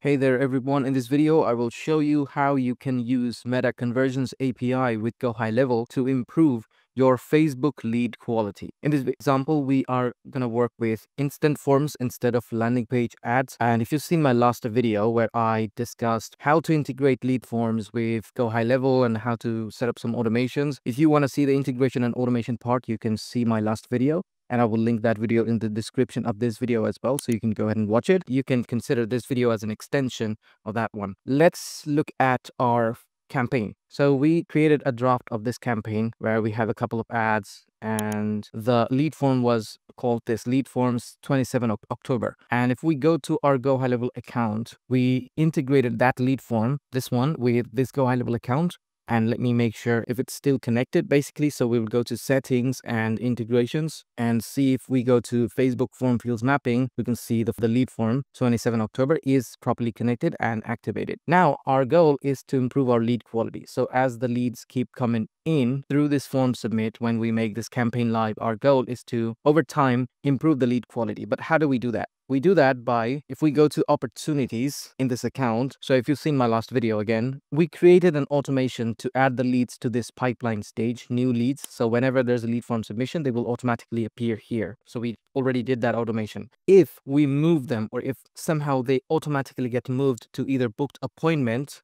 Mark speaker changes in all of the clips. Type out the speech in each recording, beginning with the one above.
Speaker 1: Hey there everyone, in this video I will show you how you can use Meta Conversions API with Go High Level to improve your Facebook lead quality. In this example, we are going to work with instant forms instead of landing page ads. And if you've seen my last video where I discussed how to integrate lead forms with Go High Level and how to set up some automations, if you want to see the integration and automation part, you can see my last video and I will link that video in the description of this video as well so you can go ahead and watch it. You can consider this video as an extension of that one. Let's look at our campaign. So we created a draft of this campaign where we have a couple of ads and the lead form was called this lead forms 27 October. And if we go to our Go High Level account, we integrated that lead form, this one with this Go High Level account and let me make sure if it's still connected basically. So we will go to settings and integrations and see if we go to facebook form fields mapping we can see the, the lead form. 27 october is properly connected and activated. Now our goal is to improve our lead quality. So as the leads keep coming in through this form submit when we make this campaign live our goal is to over time improve the lead quality but how do we do that we do that by, if we go to opportunities in this account, so if you've seen my last video again, we created an automation to add the leads to this pipeline stage, new leads. So whenever there's a lead form submission, they will automatically appear here. So we already did that automation. If we move them or if somehow they automatically get moved to either booked appointment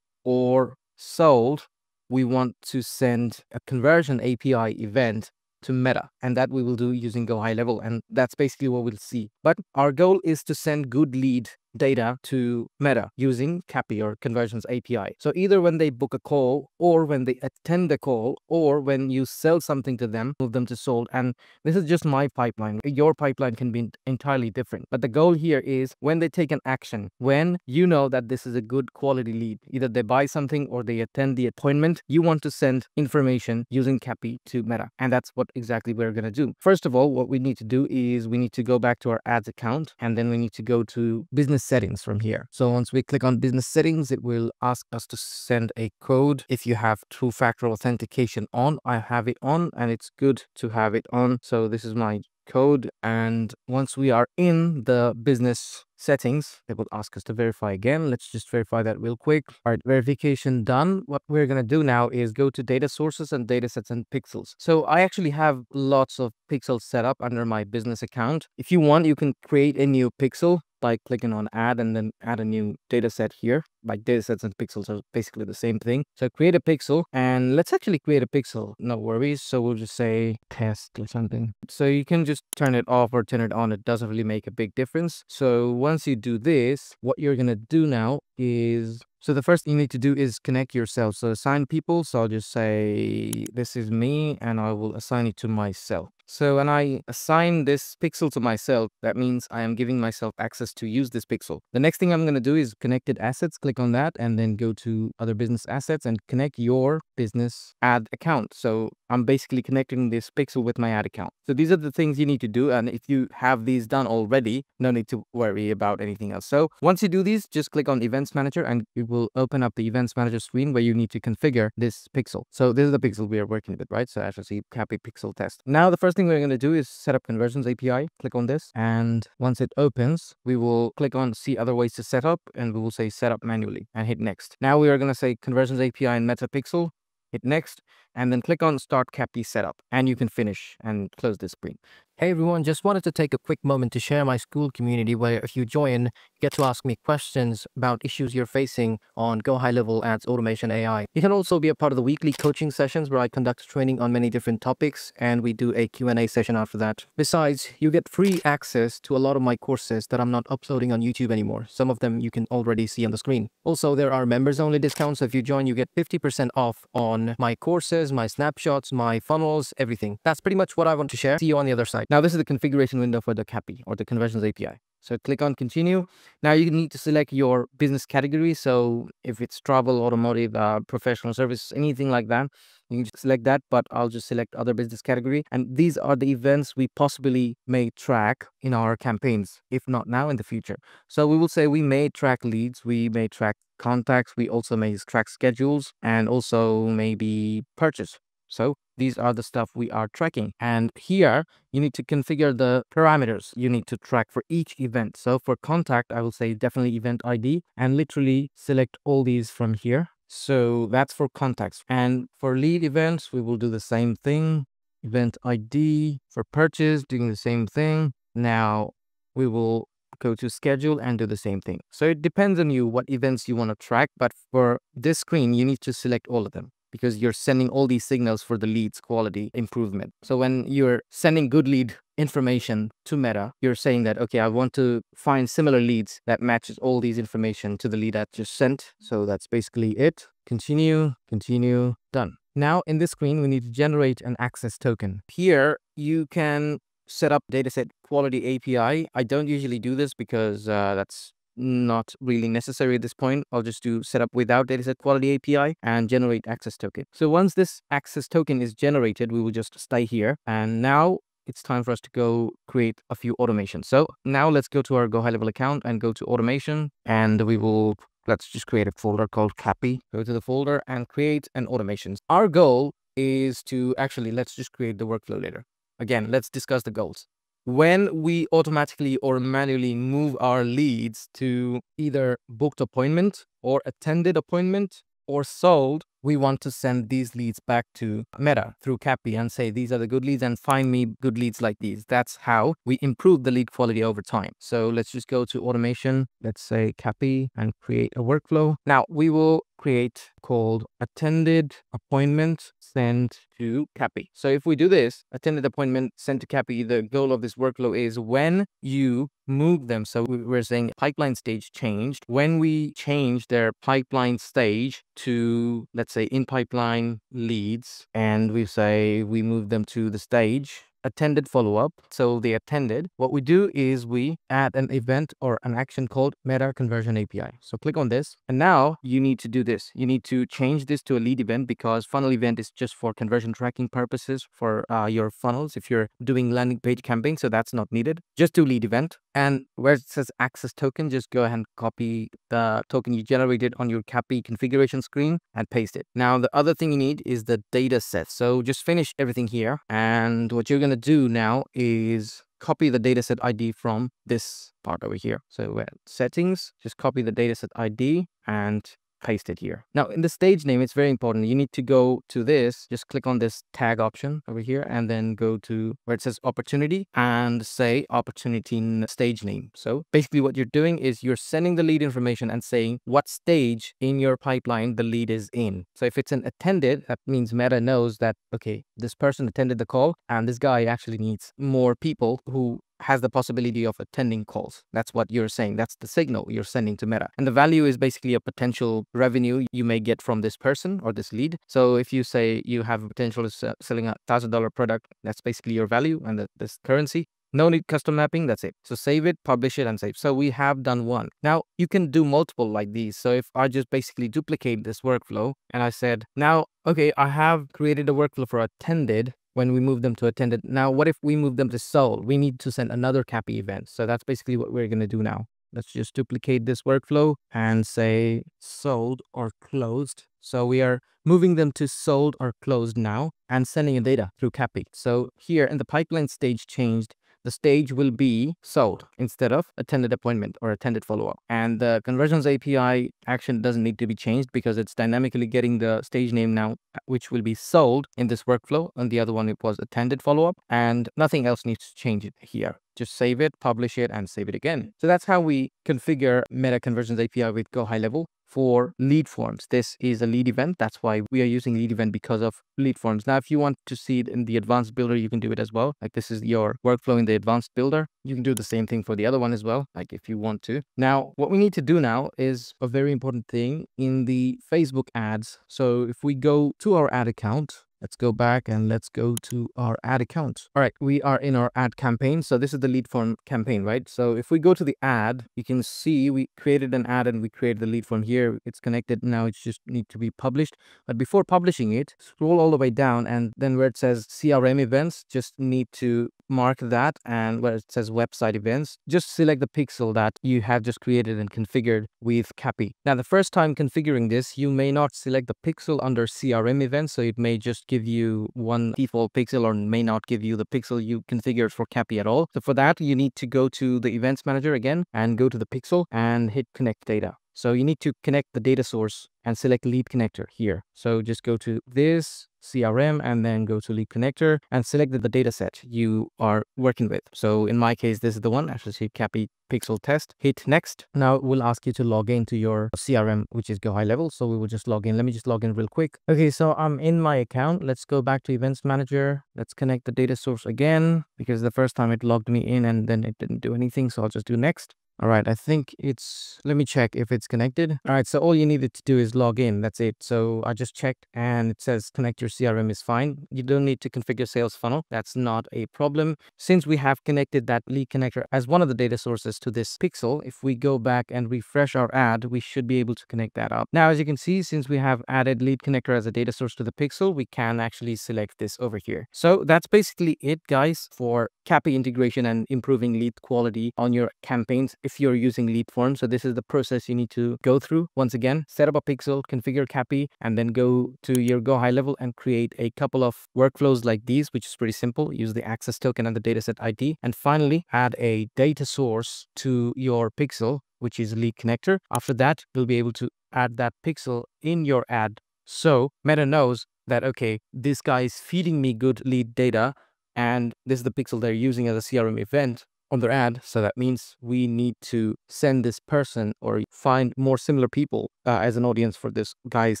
Speaker 1: or sold, we want to send a conversion API event to Meta, and that we will do using Go High Level, and that's basically what we'll see. But our goal is to send good lead data to Meta using CAPI or Conversions API. So either when they book a call or when they attend the call or when you sell something to them, move them to sold. And this is just my pipeline. Your pipeline can be entirely different. But the goal here is when they take an action, when you know that this is a good quality lead, either they buy something or they attend the appointment, you want to send information using CAPI to Meta. And that's what exactly we're going to do. First of all, what we need to do is we need to go back to our ads account and then we need to go to business settings from here. So once we click on business settings, it will ask us to send a code. If you have two-factor authentication on, I have it on and it's good to have it on. So this is my code. And once we are in the business settings it will ask us to verify again. Let's just verify that real quick. All right verification done. What we're going to do now is go to data sources and data sets and pixels. So i actually have lots of pixels set up under my business account. If you want you can create a new pixel by clicking on add and then add a new data set here like data sets and pixels are basically the same thing so create a pixel and let's actually create a pixel no worries so we'll just say test or something so you can just turn it off or turn it on it doesn't really make a big difference so once you do this what you're gonna do now is so the first thing you need to do is connect yourself. So assign people. So I'll just say, this is me and I will assign it to myself. So when I assign this pixel to myself, that means I am giving myself access to use this pixel. The next thing I'm going to do is connected assets. Click on that and then go to other business assets and connect your business ad account. So I'm basically connecting this pixel with my ad account. So these are the things you need to do. And if you have these done already, no need to worry about anything else. So once you do these, just click on events manager and it will open up the events manager screen where you need to configure this pixel. So this is the pixel we are working with, right? So FSC CAPI pixel test. Now the first first thing we're going to do is set up conversions API. Click on this. And once it opens, we will click on see other ways to set up and we will say set up manually and hit next. Now we are going to say conversions API in Meta Pixel. Hit next and then click on start CAPI setup and you can finish and close this screen. Hey everyone, just wanted to take a quick moment to share my Skool community where if you join, you get to ask me questions about issues you're facing on Go High Level Ads Automation AI. You can also be a part of the weekly coaching sessions where I conduct training on many different topics and we do a Q&A session after that. Besides, you get free access to a lot of my courses that I'm not uploading on YouTube anymore. Some of them you can already see on the screen. Also, there are members only discounts. So if you join, you get 50% off on my courses, my snapshots, my funnels, everything. That's pretty much what I want to share. See you on the other side. Now this is the configuration window for the CAPI or the Conversions API. So click on continue. Now you need to select your business category. So if it's travel, automotive, uh, professional service, anything like that, you can just select that, but I'll just select other business category. And these are the events we possibly may track in our campaigns, if not now in the future. So we will say we may track leads, we may track contacts, we also may track schedules and also maybe purchase. So these are the stuff we are tracking. And here you need to configure the parameters you need to track for each event. So for contact, I will say definitely event ID and literally select all these from here. So that's for contacts. And for lead events, we will do the same thing. Event ID for purchase, doing the same thing. Now we will go to schedule and do the same thing. So it depends on you what events you want to track. But for this screen, you need to select all of them because you're sending all these signals for the leads quality improvement. So when you're sending good lead information to Meta, you're saying that, okay, I want to find similar leads that matches all these information to the lead that just sent. So that's basically it. Continue, continue, done. Now in this screen, we need to generate an access token. Here, you can set up dataset quality API. I don't usually do this because uh, that's not really necessary at this point. I'll just do setup without dataset quality API and generate access token. So once this access token is generated, we will just stay here. And now it's time for us to go create a few automations. So now let's go to our Go High Level account and go to automation and we will let's just create a folder called CAPI. Go to the folder and create an automation. Our goal is to actually, let's just create the workflow later. Again, let's discuss the goals when we automatically or manually move our leads to either booked appointment or attended appointment or sold, we want to send these leads back to Meta through CAPI and say, these are the good leads and find me good leads like these. That's how we improve the lead quality over time. So let's just go to automation. Let's say CAPI and create a workflow. Now we will create called attended appointment sent to CAPI. So if we do this, attended appointment sent to CAPI, the goal of this workflow is when you move them. So we're saying pipeline stage changed. When we change their pipeline stage to, let's say, in pipeline leads, and we say we move them to the stage attended follow-up. So they attended. What we do is we add an event or an action called Meta Conversion API. So click on this. And now you need to do this. You need to change this to a lead event because funnel event is just for conversion tracking purposes for uh, your funnels. If you're doing landing page campaign, so that's not needed. Just do lead event. And where it says access token, just go ahead and copy the token you generated on your CAPI configuration screen and paste it. Now, the other thing you need is the data set. So just finish everything here. And what you're going to do now is copy the dataset ID from this part over here. So uh, settings, just copy the dataset ID and paste it here. Now in the stage name, it's very important. You need to go to this, just click on this tag option over here and then go to where it says opportunity and say opportunity stage name. So basically what you're doing is you're sending the lead information and saying what stage in your pipeline the lead is in. So if it's an attended, that means Meta knows that, okay, this person attended the call and this guy actually needs more people who has the possibility of attending calls. That's what you're saying. That's the signal you're sending to Meta. And the value is basically a potential revenue you may get from this person or this lead. So if you say you have a potential of selling a thousand dollar product, that's basically your value and the, this currency. No need custom mapping, that's it. So save it, publish it, and save. So we have done one. Now you can do multiple like these. So if I just basically duplicate this workflow and I said, now, okay, I have created a workflow for attended when we move them to attended. Now, what if we move them to sold? We need to send another CAPI event. So that's basically what we're going to do now. Let's just duplicate this workflow and say sold or closed. So we are moving them to sold or closed now and sending a data through CAPI. So here in the pipeline stage changed, the stage will be sold instead of attended appointment or attended follow-up. And the conversions API action doesn't need to be changed because it's dynamically getting the stage name now, uh, which will be sold in this workflow. And the other one, it was attended follow-up and nothing else needs to change it here. Just save it, publish it, and save it again. So that's how we configure Meta Conversions API with Go High Level for lead forms. This is a lead event. That's why we are using lead event because of lead forms. Now, if you want to see it in the advanced builder, you can do it as well. Like this is your workflow in the advanced builder. You can do the same thing for the other one as well, like if you want to. Now, what we need to do now is a very important thing in the Facebook ads. So if we go to our ad account, Let's go back and let's go to our ad account. All right, we are in our ad campaign. So this is the lead form campaign, right? So if we go to the ad, you can see we created an ad and we created the lead form here. It's connected. Now It just need to be published. But before publishing it, scroll all the way down and then where it says CRM events, just need to mark that and where it says website events, just select the pixel that you have just created and configured with CAPI. Now, the first time configuring this, you may not select the pixel under CRM events. So it may just give you one default pixel or may not give you the pixel you configured for CAPI at all. So for that, you need to go to the events manager again and go to the pixel and hit connect data. So you need to connect the data source and select lead connector here. So just go to this CRM and then go to lead connector and select the, data set you are working with. So in my case, this is the one, actually CAPI pixel test. Hit next. Now it will ask you to log into your CRM, which is Go High Level. So we will just log in. Let me just log in real quick. Okay, so I'm in my account. Let's go back to Events Manager. Let's connect the data source again because the first time it logged me in and then it didn't do anything. So I'll just do next. All right, I think it's, let me check if it's connected. All right, so all you needed to do is log in. That's it. So I just checked and it says connect your CRM is fine. You don't need to configure sales funnel. That's not a problem. Since we have connected that lead connector as one of the data sources to this pixel, if we go back and refresh our ad, we should be able to connect that up. Now, as you can see, since we have added lead connector as a data source to the pixel, we can actually select this over here. So that's basically it, guys, for CAPI integration and improving lead quality on your campaigns if you're using lead forms. So this is the process you need to go through. Once again, set up a pixel, configure CAPI, and then go to your Go High Level and create a couple of workflows like these, which is pretty simple. Use the access token and the dataset ID. And finally, add a data source to your pixel, which is lead connector. After that, you'll be able to add that pixel in your ad. So Meta knows that, okay, this guy is feeding me good lead data and this is the pixel they're using as a CRM event on their ad. So that means we need to send this person or find more similar people uh, as an audience for this guy's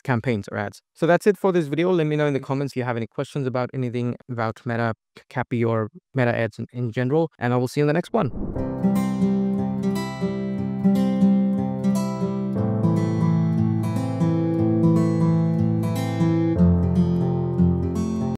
Speaker 1: campaigns or ads. So that's it for this video. Let me know in the comments if you have any questions about anything about Meta, CAPI or Meta ads in, in general. And I will see you in the next one.